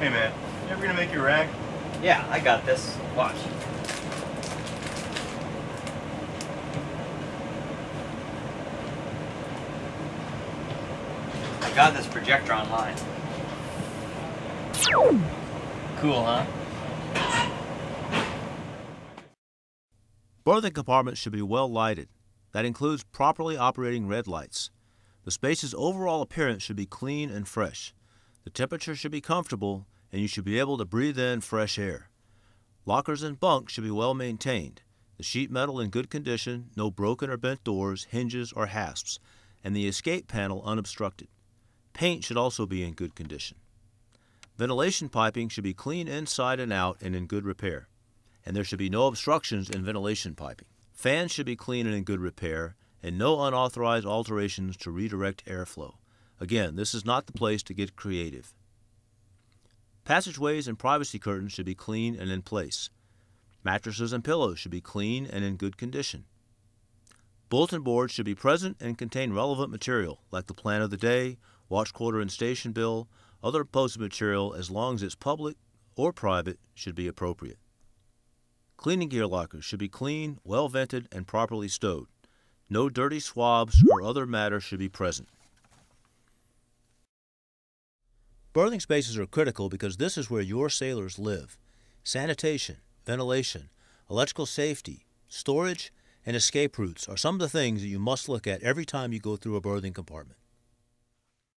Hey man, you ever gonna make your rack? Yeah, I got this. Watch. I got this projector online. Cool, huh? Berthing compartments should be well lighted. That includes properly operating red lights. The space's overall appearance should be clean and fresh. The temperature should be comfortable and you should be able to breathe in fresh air. Lockers and bunks should be well maintained. The sheet metal in good condition, no broken or bent doors, hinges, or hasps, and the escape panel unobstructed. Paint should also be in good condition. Ventilation piping should be clean inside and out and in good repair, and there should be no obstructions in ventilation piping. Fans should be clean and in good repair, and no unauthorized alterations to redirect airflow. Again, this is not the place to get creative. Passageways and privacy curtains should be clean and in place. Mattresses and pillows should be clean and in good condition. Bulletin boards should be present and contain relevant material like the plan of the day, watch quarter and station bill, other posted material as long as it's public or private should be appropriate. Cleaning gear lockers should be clean, well vented, and properly stowed. No dirty swabs or other matter should be present. Berthing spaces are critical because this is where your sailors live. Sanitation, ventilation, electrical safety, storage, and escape routes are some of the things that you must look at every time you go through a berthing compartment.